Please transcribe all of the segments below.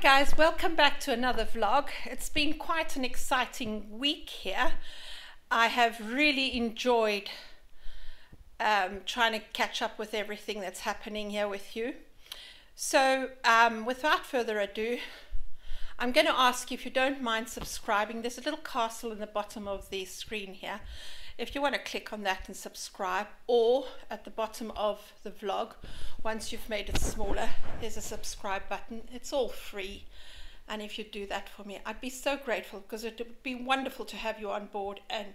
guys, welcome back to another vlog. It's been quite an exciting week here. I have really enjoyed um, trying to catch up with everything that's happening here with you. So um, without further ado, I'm going to ask you if you don't mind subscribing. There's a little castle in the bottom of the screen here. If you want to click on that and subscribe, or at the bottom of the vlog, once you've made it smaller, there's a subscribe button. It's all free. And if you do that for me, I'd be so grateful because it would be wonderful to have you on board and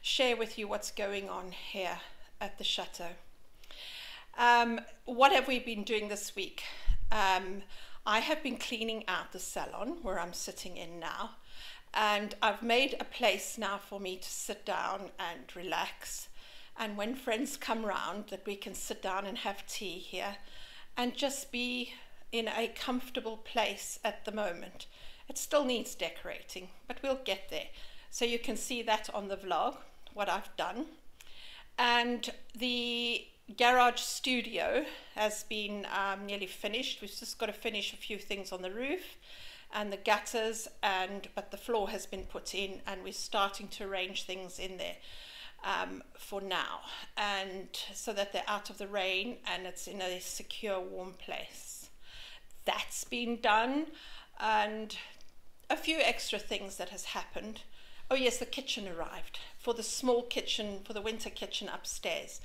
share with you what's going on here at the chateau. Um, what have we been doing this week? Um, I have been cleaning out the salon where I'm sitting in now, and I've made a place now for me to sit down and relax. And when friends come round, that we can sit down and have tea here and just be in a comfortable place at the moment. It still needs decorating, but we'll get there. So you can see that on the vlog, what I've done. And the garage studio has been um, nearly finished. We've just got to finish a few things on the roof and the gutters and but the floor has been put in and we're starting to arrange things in there um, for now. And so that they're out of the rain and it's in a secure warm place. That's been done and a few extra things that has happened. Oh yes the kitchen arrived for the small kitchen for the winter kitchen upstairs.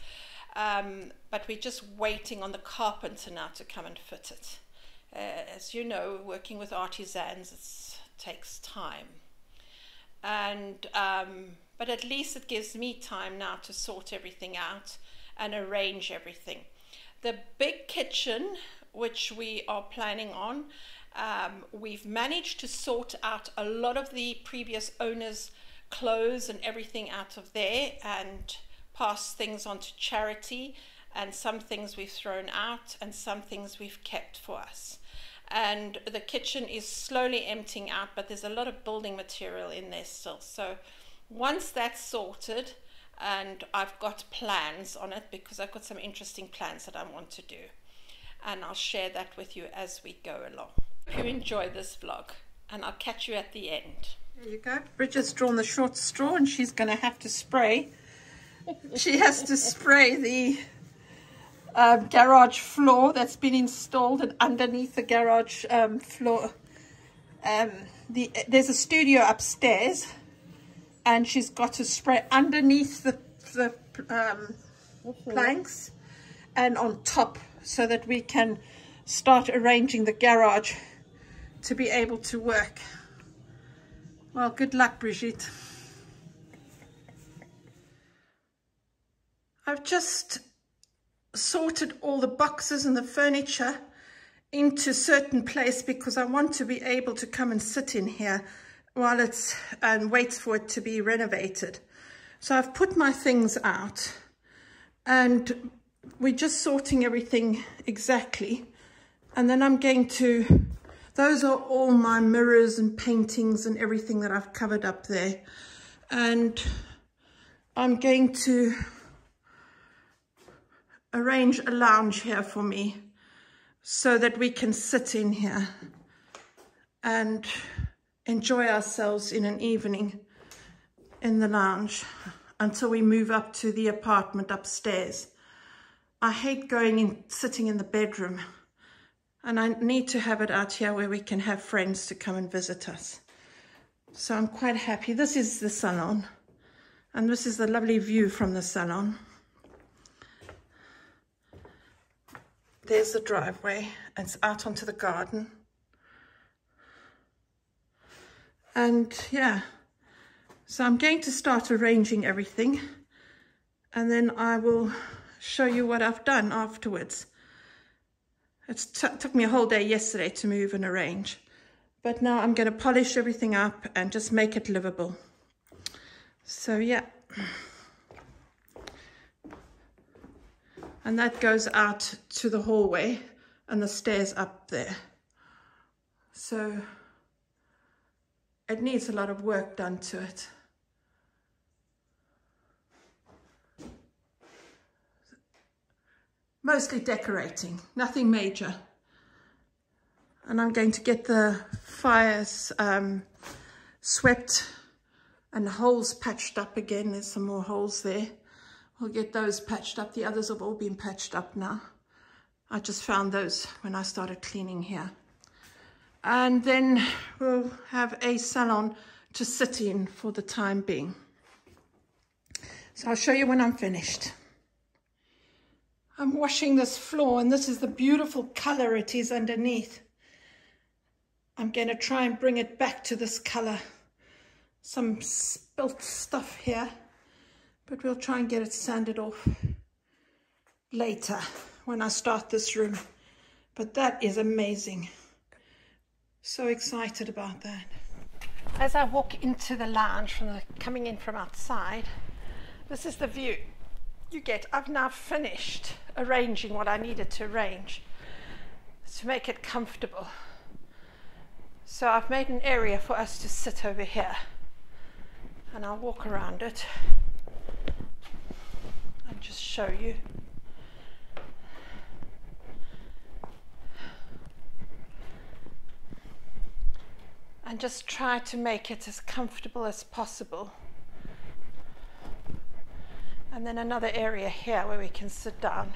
Um, but we're just waiting on the carpenter now to come and fit it. Uh, as you know, working with artisans takes time. And um, but at least it gives me time now to sort everything out and arrange everything. The big kitchen, which we are planning on, um, we've managed to sort out a lot of the previous owners' clothes and everything out of there and pass things on to charity, and some things we've thrown out, and some things we've kept for us. And the kitchen is slowly emptying out, but there's a lot of building material in there still. So once that's sorted, and I've got plans on it because I've got some interesting plans that I want to do. And I'll share that with you as we go along. Hope you enjoy this vlog and I'll catch you at the end. There you go. Bridget's drawn the short straw and she's going to have to spray she has to spray the uh, garage floor that's been installed and underneath the garage um, floor. Um, the, there's a studio upstairs and she's got to spray underneath the, the um, planks and on top so that we can start arranging the garage to be able to work. Well, good luck, Brigitte. I've just sorted all the boxes and the furniture into certain place because I want to be able to come and sit in here while it's and waits for it to be renovated. So I've put my things out and we're just sorting everything exactly. And then I'm going to, those are all my mirrors and paintings and everything that I've covered up there. And I'm going to arrange a lounge here for me so that we can sit in here and enjoy ourselves in an evening in the lounge until we move up to the apartment upstairs. I hate going and sitting in the bedroom and I need to have it out here where we can have friends to come and visit us. So I'm quite happy. This is the salon and this is the lovely view from the salon. There's the driveway. It's out onto the garden. And yeah, so I'm going to start arranging everything and then I will show you what I've done afterwards. It took me a whole day yesterday to move and arrange, but now I'm going to polish everything up and just make it livable. So yeah. And that goes out to the hallway and the stairs up there. So it needs a lot of work done to it. Mostly decorating, nothing major. And I'm going to get the fires um, swept and the holes patched up again. There's some more holes there. We'll get those patched up. The others have all been patched up now. I just found those when I started cleaning here. And then we'll have a salon to sit in for the time being. So I'll show you when I'm finished. I'm washing this floor and this is the beautiful color it is underneath. I'm going to try and bring it back to this color. Some spilt stuff here, but we'll try and get it sanded off later when I start this room. But that is amazing. So excited about that. As I walk into the lounge from the, coming in from outside, this is the view you get. I've now finished arranging what I needed to arrange to make it comfortable. So I've made an area for us to sit over here and I'll walk around it show you. And just try to make it as comfortable as possible. And then another area here where we can sit down.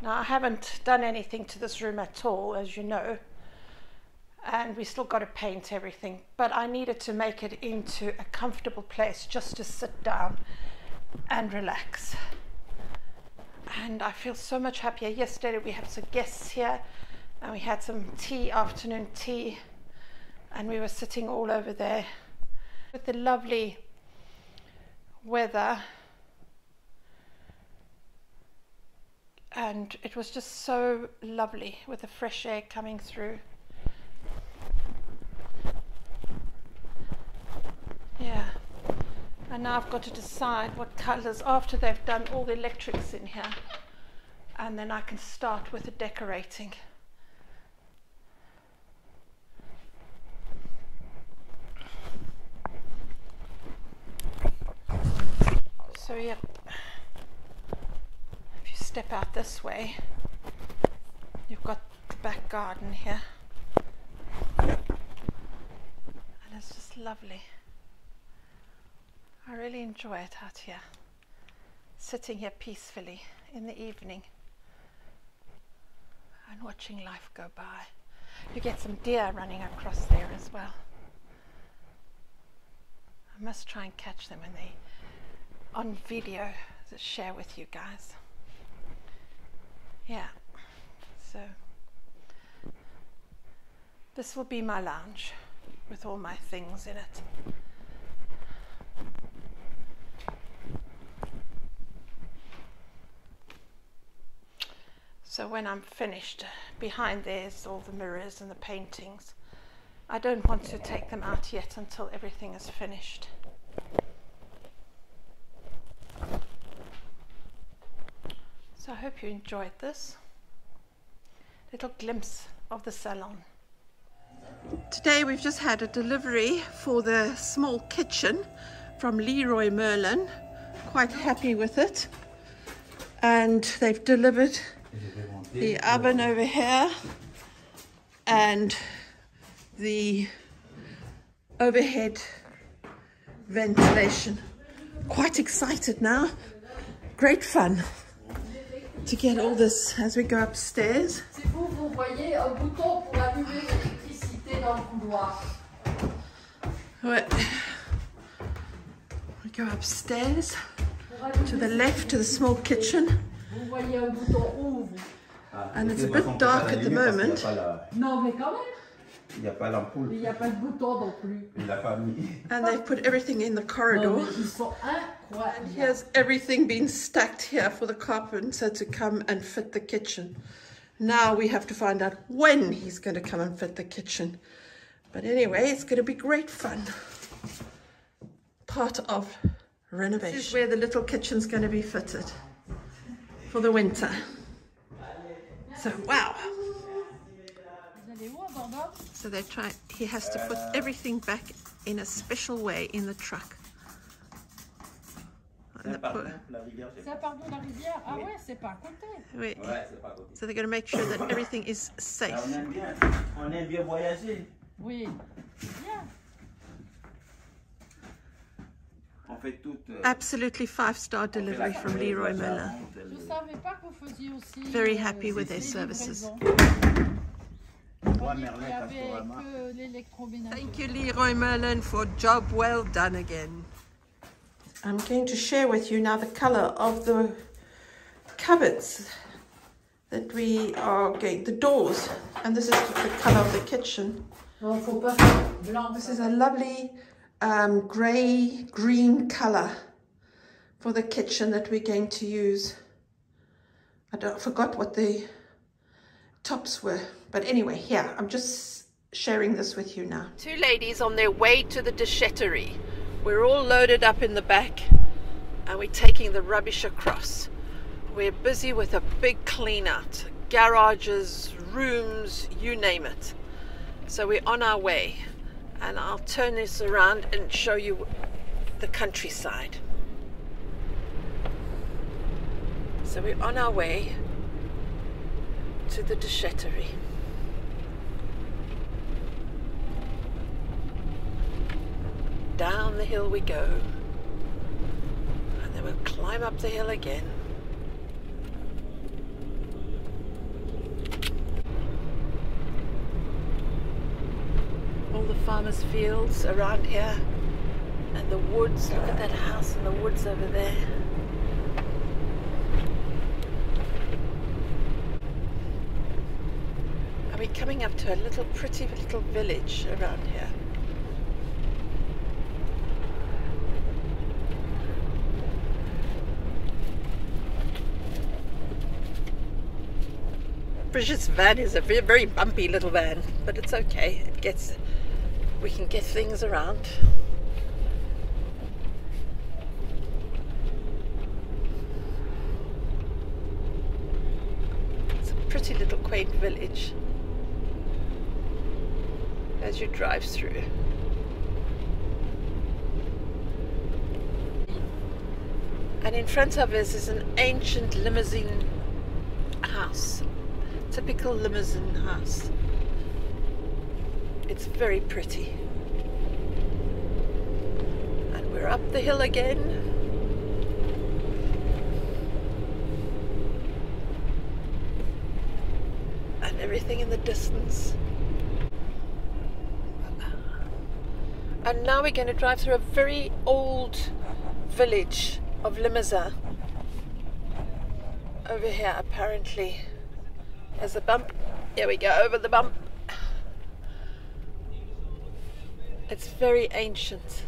Now I haven't done anything to this room at all, as you know, and we still got to paint everything, but I needed to make it into a comfortable place just to sit down and relax. And I feel so much happier. Yesterday we had some guests here and we had some tea, afternoon tea, and we were sitting all over there with the lovely weather and it was just so lovely with the fresh air coming through yeah and now I've got to decide what colors after they've done all the electrics in here and then I can start with the decorating So yep, if you step out this way, you've got the back garden here. And it's just lovely. I really enjoy it out here, sitting here peacefully in the evening and watching life go by. You get some deer running across there as well. I must try and catch them when they on video to share with you guys. Yeah, so this will be my lounge with all my things in it. So when I'm finished, behind there's all the mirrors and the paintings. I don't want to take them out yet until everything is finished. So I hope you enjoyed this little glimpse of the salon. Today we've just had a delivery for the small kitchen from Leroy Merlin. Quite happy with it. And they've delivered the oven over here and the overhead ventilation. Quite excited now. Great fun to get all this as we go upstairs. Right. We go upstairs to the left to the small kitchen. Ah, and it's a bit dark at the moment. Il n'y a pas l'ampoule. Il n'y a pas de bouton non plus. Il l'a pas mis. And they've put everything in the corridor. And ils sont. Here's everything being stacked here for the carpenter to come and fit the kitchen. Now we have to find out when he's going to come and fit the kitchen. But anyway, it's going to be great fun. Part of renovation. This is where the little kitchen's going to be fitted for the winter. So, wow. So they try, he has to put everything back in a special way in the truck. C'est the par poor. contre, la rivière, c'est C'est à pas. part de la rivière Ah Oui. ouais, c'est pas à côté. Oui. Ouais, c'est pas à côté. So they're going to make sure that everything is safe. on bien, on aime bien voyager. Oui. Bien. On fait tout. euh, Absolutely five star on fait delivery la from crève, Leroy la Muller. charente, Je le- savais pas que vous faisiez aussi. Very euh, happy with their services. livraisons. Moi, Je croyais Merlin, qu'il y avait Castorama. que euh, l'électroménager. Thank you, Leroy Merlin, for job well done again. I'm going to share with you now the colour of the cupboards that we are going, the doors, and this is the colour of the kitchen. Non, faut pas faire blanc. This is a lovely um, grey green colour for the kitchen that we're going to use. I, don't, I forgot what the tops were, but anyway, here I'm just sharing this with you now. Two ladies on their way to the déchetterie. We're all loaded up in the back and we're taking the rubbish across. We're busy with a big clean out, garages, rooms, you name it. So we're on our way, and I'll turn this around and show you the countryside. So we're on our way to the déchetterie. Down the hill we go, and then we'll climb up the hill again. The farmers' fields around here and the woods. Look at that house in the woods over there. Are we coming up to a little pretty little village around here? Bridget's van is a very, very bumpy little van, but it's okay. It gets, we can get things around. It's a pretty little quaint village as you drive through. And in front of us is an ancient Limousin house typical Limousin house. It's very pretty. And we're up the hill again. And everything in the distance. And now we're going to drive through a very old village of Limousin. Over here, apparently. There's a bump. Here we go, over the bump. It's very ancient.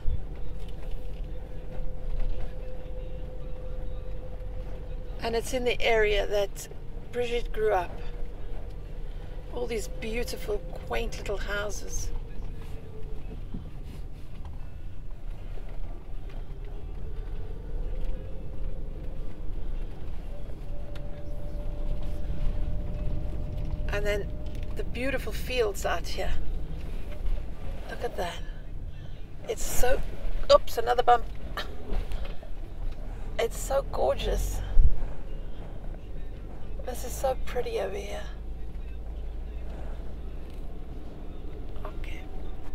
And it's in the area that Bridget grew up. All these beautiful, quaint little houses. And then the beautiful fields out here. Look at that. It's so. Oops, another bump. It's so gorgeous. This is so pretty over here. Okay.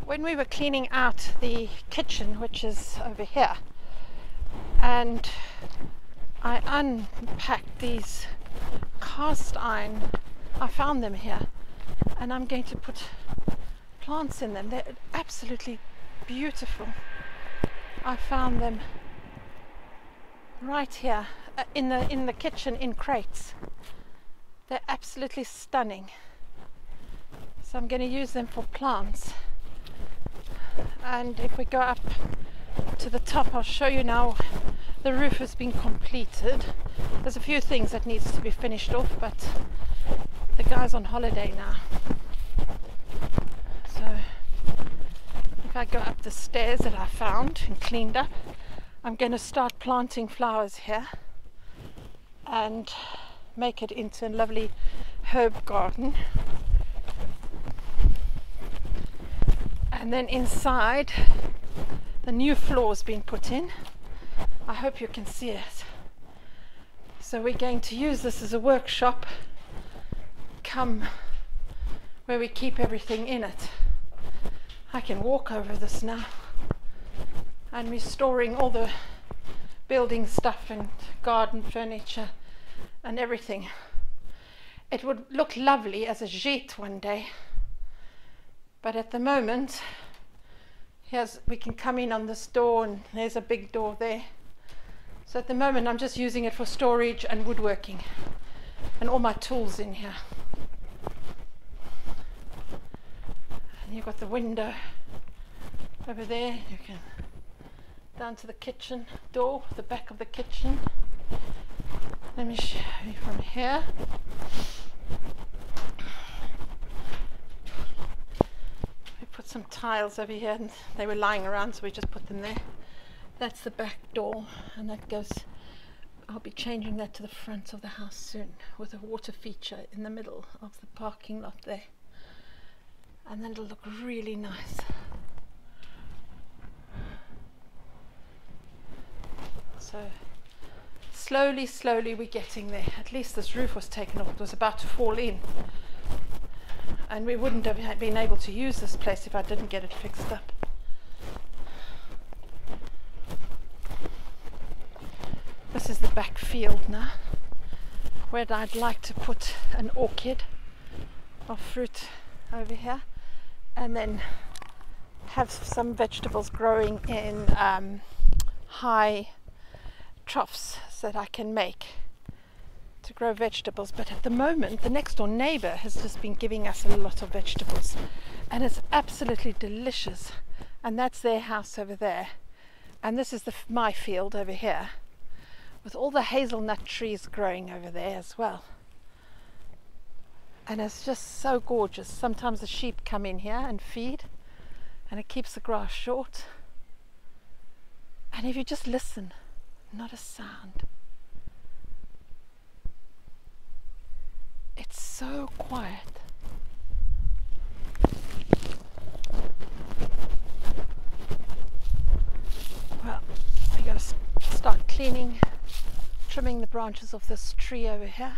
When we were cleaning out the kitchen, which is over here, and I unpacked these cast iron I found them here and I'm going to put plants in them. They're absolutely beautiful. I found them right here uh, in the in the kitchen in crates. They're absolutely stunning. So I'm going to use them for plants. And if we go up to the top, I'll show you now the roof has been completed. There's a few things that needs to be finished off, but the guy's on holiday now. So if I go up the stairs that I found and cleaned up, I'm going to start planting flowers here and make it into a lovely herb garden. And then inside, the new floor's been put in I hope you can see it. So we're going to use this as a workshop come where we keep everything in it. I can walk over this now. And we're storing all the building stuff and garden furniture and everything. It would look lovely as a gîte one day. But at the moment, here's we can come in on this door and there's a big door there. So at the moment I'm just using it for storage and woodworking and all my tools in here. And you've got the window over there. You can down to the kitchen door, the back of the kitchen. Let me show you from here. We put some tiles over here and they were lying around so we just put them there. That's the back door and that goes I'll be changing that to the front of the house soon with a water feature in the middle of the parking lot there. And then it'll look really nice. So slowly, slowly we're getting there. At least this roof was taken off. It was about to fall in. And we wouldn't have been able to use this place if I didn't get it fixed up. This is the back field now, where I'd like to put an orchid of fruit over here, and then have some vegetables growing in um, high troughs that I can make to grow vegetables. But at the moment, the next door neighbor has just been giving us a lot of vegetables, and it's absolutely delicious. And that's their house over there, and this is the, my field over here with all the hazelnut trees growing over there as well. And it's just so gorgeous. Sometimes the sheep come in here and feed, and it keeps the grass short. And if you just listen, not a sound. It's so quiet. Well, we gotta start cleaning trimming the branches of this tree over here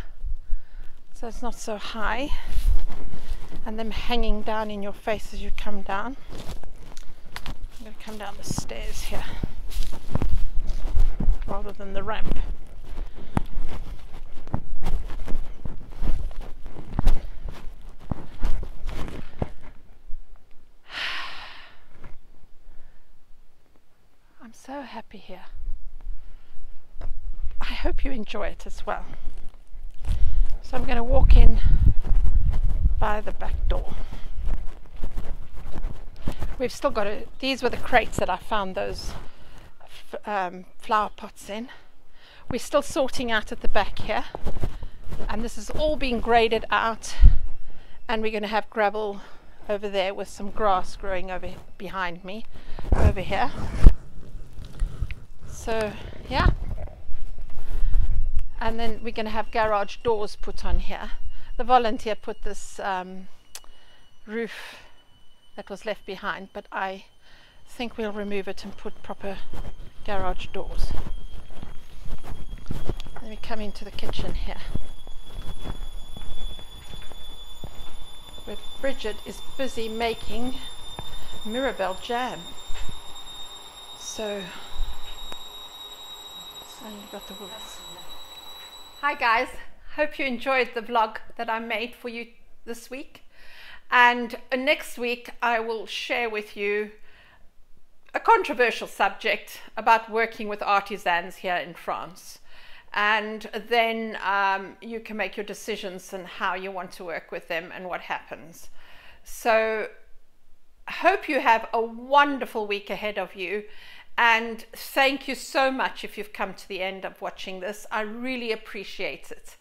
so it's not so high and them hanging down in your face as you come down. I'm going to come down the stairs here rather than the ramp. I'm so happy here. I hope you enjoy it as well. So I'm going to walk in by the back door. We've still got it. These were the crates that I found those um, flower pots in. We're still sorting out at the back here. And this is all being graded out. And we're going to have gravel over there with some grass growing over behind me over here. So, yeah and then we're going to have garage doors put on here. The volunteer put this um, roof that was left behind, but I think we'll remove it and put proper garage doors. let me come into the kitchen here. Where Bridget is busy making Mirabelle jam. So, you've got the wolves. Hi guys, hope you enjoyed the vlog that I made for you this week. And next week I will share with you a controversial subject about working with artisans here in France. And then um, you can make your decisions on how you want to work with them and what happens. So hope you have a wonderful week ahead of you and thank you so much if you've come to the end of watching this. I really appreciate it.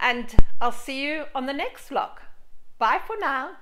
And I'll see you on the next vlog. Bye for now.